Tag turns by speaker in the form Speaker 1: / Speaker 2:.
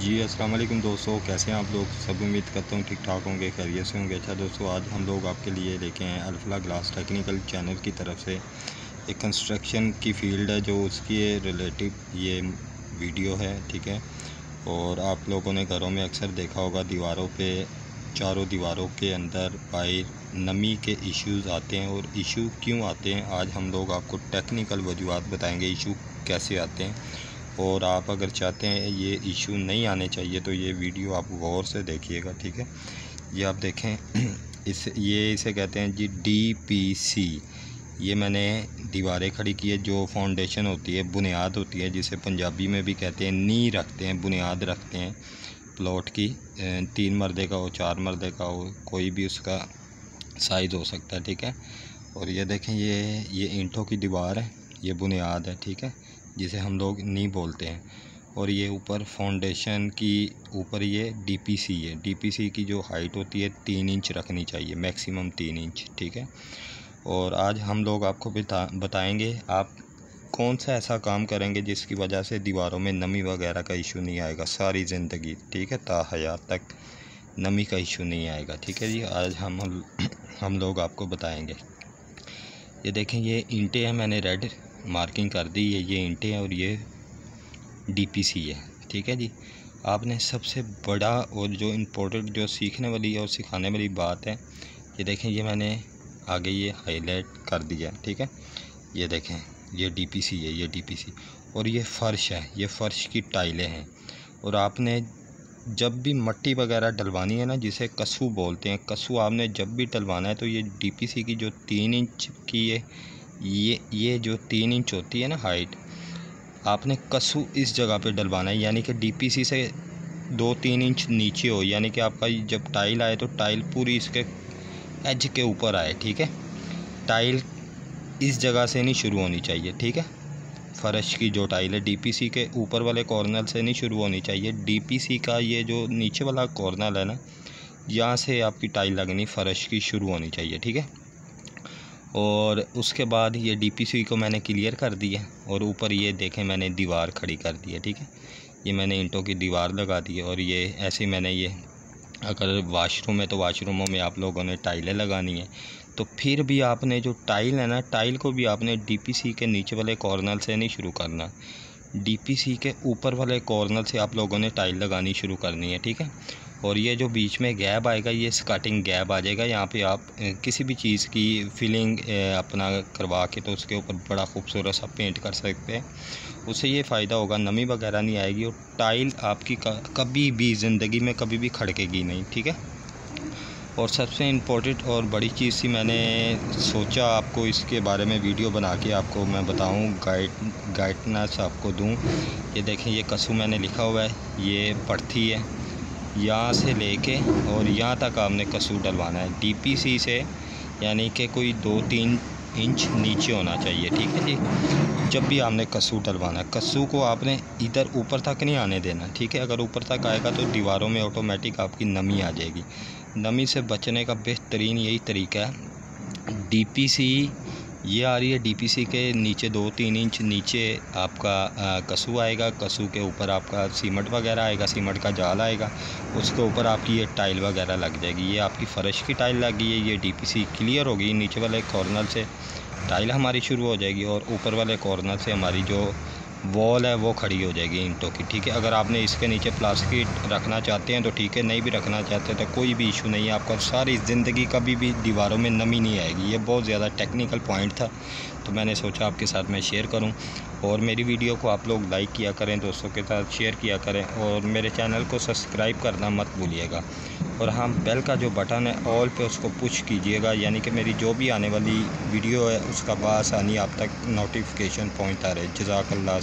Speaker 1: जी, अस्सलाम वालेकुम दोस्तों, कैसे हैं आप लोग? सब उम्मीद करता हूँ ठीक ठाक होंगे, खैरियत से होंगे। अच्छा दोस्तों, आज हम लोग आपके लिए लेके हैं अल्फला ग्लास टेक्निकल चैनल की तरफ़ से एक कंस्ट्रक्शन की फ़ील्ड है, जो उसकी रिलेटिव ये वीडियो है, ठीक है? और आप लोगों ने घरों में अक्सर देखा होगा, दीवारों पे, चारों दीवारों के अंदर बाहर नमी के इश्यूज़ आते हैं। और इशू क्यों आते हैं? आज हम लोग आपको टेक्निकल वजूहत बताएँगे इशू कैसे आते हैं। और आप अगर चाहते हैं ये इशू नहीं आने चाहिए तो ये वीडियो आप गौर से देखिएगा, ठीक है? ये आप देखें, इस, ये इसे कहते हैं जी डी पी सी ये मैंने दीवारें खड़ी की है, जो फाउंडेशन होती है, बुनियाद होती है, जिसे पंजाबी में भी कहते हैं, नी रखते हैं, बुनियाद रखते हैं। प्लॉट की तीन मरदे का हो, चार मरदे का हो, कोई भी उसका साइज़ हो सकता है, ठीक है? और ये देखें, ये ये ईंटों की दीवार है, ये बुनियाद है, ठीक है? जिसे हम लोग नी बोलते हैं। और ये ऊपर फाउंडेशन की ऊपर ये डीपीसी है। डीपीसी की जो हाइट होती है, तीन इंच रखनी चाहिए मैक्सिमम तीन इंच ठीक है? और आज हम लोग आपको बता, बताएँगे, आप कौन सा ऐसा काम करेंगे जिसकी वजह से दीवारों में नमी वगैरह का इशू नहीं आएगा सारी ज़िंदगी, ठीक है? ताहयात तक नमी का इशू नहीं आएगा, ठीक है जी? आज हम हम लोग आपको बताएँगे। ये देखें, ये ईंटें हैं, मैंने रेड मार्किंग कर दी है ये हैं और ये डीपीसी है। ठीक है जी? आपने सबसे बड़ा और जो इम्पोर्टेंट जो सीखने वाली और सिखाने वाली बात है, ये देखें, ये मैंने आगे ये हाईलाइट कर दिया, ठीक है? ये देखें, ये डीपीसी है, ये डीपीसी और ये फ़र्श है, ये फ़र्श की टाइलें हैं। और आपने जब भी मट्टी वगैरह डलवानी है ना, जिसे कसू बोलते हैं कसू आपने जब भी डलवाना है तो ये डीपीसी की जो तीन इंच की ये ये ये जो तीन इंच होती है ना हाइट आपने कसू इस जगह पे डलवाना है, यानी कि डीपीसी से दो तीन इंच नीचे हो, यानी कि आपका जब टाइल आए तो टाइल पूरी इसके एज के ऊपर आए, ठीक है? टाइल इस जगह से नहीं शुरू होनी चाहिए, ठीक है? फ़र्श की जो टाइल है डीपीसी के ऊपर वाले कॉर्नर से नहीं शुरू होनी चाहिए। डीपीसी का ये जो नीचे वाला कॉर्नर है ना, यहाँ से आपकी टाइल लगनी, फ़र्श की शुरू होनी चाहिए, ठीक है? और उसके बाद ये डीपीसी को मैंने क्लियर कर दिया और ऊपर ये देखें मैंने दीवार खड़ी कर दी है, ठीक है? ये मैंने इंटों की दीवार लगा दी है और ये ऐसे मैंने ये, अगर वाशरूम है तो वाशरूमों में आप लोगों ने टाइलें लगानी है। तो फिर भी आपने जो टाइल है ना टाइल को भी आपने डीपीसी के नीचे वाले कॉर्नर से नहीं शुरू करना। डीपीसी के ऊपर वाले कॉर्नर से आप लोगों ने टाइल लगानी शुरू करनी है, ठीक है? और ये जो बीच में गैप आएगा, ये स्कटिंग गैप आ जाएगा। यहाँ पे आप किसी भी चीज़ की फिलिंग अपना करवा के तो उसके ऊपर बड़ा खूबसूरत सा पेंट कर सकते हैं। उससे ये फ़ायदा होगा, नमी वगैरह नहीं आएगी और टाइल आपकी कभी भी ज़िंदगी में कभी भी खड़केगी नहीं, ठीक है? और सबसे इम्पोर्टेंट और बड़ी चीज़ सी मैंने सोचा आपको, इसके बारे में वीडियो बना के आपको मैं बताऊँ, गाइड, गाइडनेस आपको दूँ। ये देखें, ये कसू मैंने लिखा हुआ है, ये पड़ती है। यहाँ से लेके और यहाँ तक आपने कसू डलवाना है। डीपीसी से यानी कि कोई दो तीन इंच नीचे होना चाहिए, ठीक है जी? जब भी आपने कसूँ डलवाना है कसूँ को आपने इधर ऊपर तक नहीं आने देना, ठीक है? अगर ऊपर तक आएगा तो दीवारों में ऑटोमेटिक आपकी नमी आ जाएगी। नमी से बचने का बेहतरीन यही तरीका है। डीपीसी ये आ रही है डीपीसी के नीचे, दो तीन इंच नीचे आपका कसू आएगा। कसू के ऊपर आपका सीमेंट वगैरह आएगा, सीमेंट का जाल आएगा। उसके ऊपर आपकी ये टाइल वगैरह लग जाएगी। ये आपकी फ़र्श की टाइल लग गई है। ये डीपीसी क्लियर होगी नीचे वाले कॉर्नर से। टाइल हमारी शुरू हो जाएगी और ऊपर वाले कॉर्नर से हमारी जो वॉल है, वो खड़ी हो जाएगी ईंटों की, ठीक है? अगर आपने इसके नीचे प्लास्टिक रखना चाहते हैं तो ठीक है, नहीं भी रखना चाहते तो कोई भी इशू नहीं है, आपका सारी ज़िंदगी कभी भी दीवारों में नमी नहीं आएगी। ये बहुत ज़्यादा टेक्निकल पॉइंट था। तो मैंने सोचा आपके साथ मैं शेयर करूँ। और मेरी वीडियो को आप लोग लाइक किया करें, दोस्तों के साथ शेयर किया करें। और मेरे चैनल को सब्सक्राइब करना मत भूलिएगा। और हाँ बेल का जो बटन है ऑल पे उसको पुश कीजिएगा। यानी कि मेरी जो भी आने वाली वीडियो है, उसका बासानी आप तक नोटिफिकेशन पहुँचता रहे। जजाकल्ला